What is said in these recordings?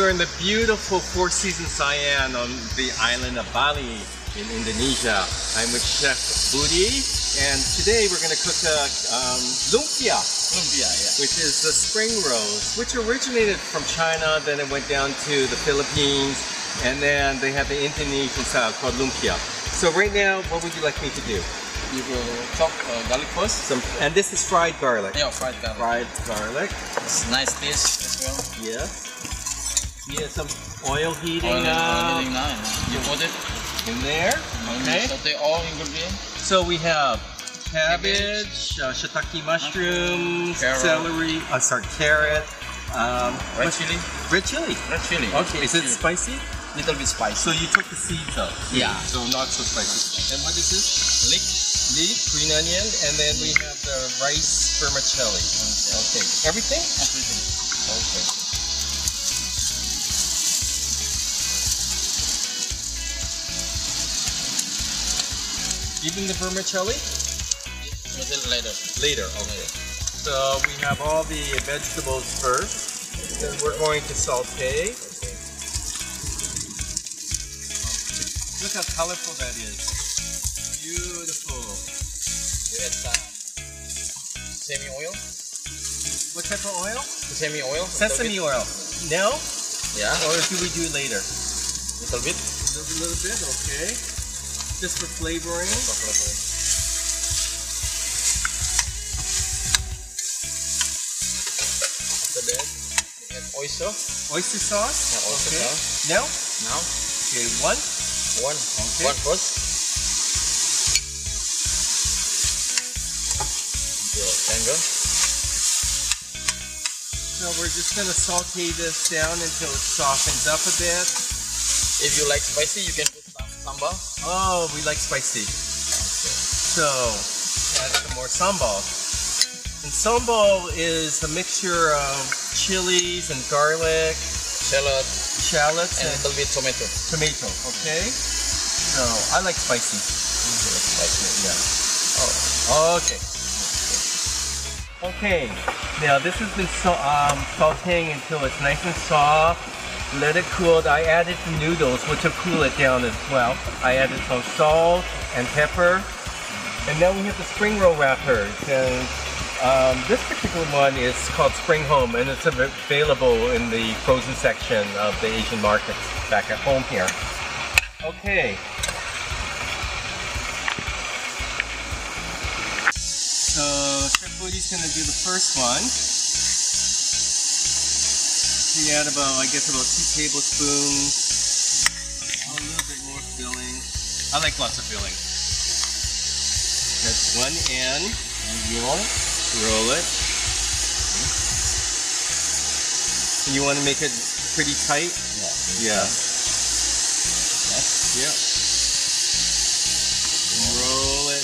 we're in the beautiful Four Seasons Sayan on the island of Bali in Indonesia. I'm with Chef Budi, and today we're going to cook a um, lumpia, Lumpia, yeah. which is the spring rolls, which originated from China, then it went down to the Philippines, and then they have the Indonesian style called lumpia. So right now, what would you like me to do? You will chop uh, garlic first. Some, and this is fried garlic. Yeah, fried garlic. Fried garlic. It's nice dish as well. Yes. Yeah, some oil heating Oil, up oil. You put it. in there. Okay. Saute all ingredients. So we have cabbage, uh, shiitake mushrooms, Carrot. celery, uh, sorry, carrot, um, Red chili. red chili. Red chili. Okay, is it spicy? Little bit spicy. So you took the seeds out. Yeah. So not so spicy. And what is this? Leek. Leek, green onion, and then we have the rice vermicelli. Okay. Everything? Everything. Okay. Even the vermicelli? Little later. Later, okay. So we have all the vegetables first. Then we're going to saute. Look how colorful that is. Beautiful. You add some sesame oil. What type of oil? Sesame oil. Sesame oil. Now? Yeah. Or do we do it later? Little bit. A little, little bit, okay. Just for flavoring. After that, oyster. Oyster sauce. Yeah, oyster okay. sauce. Now? Now, Okay, one. one. Okay. One first. The. So we're just gonna saute this down until it softens up a bit. If you like spicy, you can put some sambal. Oh, we like spicy. So, add some more sambal. And sambal is a mixture of chilies and garlic, Shallot shallots, and a little bit tomato. tomato. Okay. So I like spicy. Spicy. Yeah. Oh. Okay. Okay. Now this has been so, um, sauteing until it's nice and soft. Let it cool. I added the noodles, which will cool it down as well. I added some salt and pepper. And now we have the spring roll wrappers. And um, this particular one is called Spring Home, and it's available in the frozen section of the Asian markets back at home here. Okay. So Chef Budi's gonna do the first one. We add about, I guess, about two tablespoons. A little bit more filling. I like lots of filling. That's one end. You roll it. Roll it. And you want to make it pretty tight? Yeah. Yeah. Yeah. Roll it.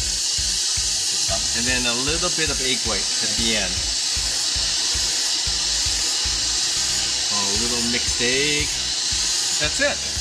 And then a little bit of egg white at the end. Mixed. That's it.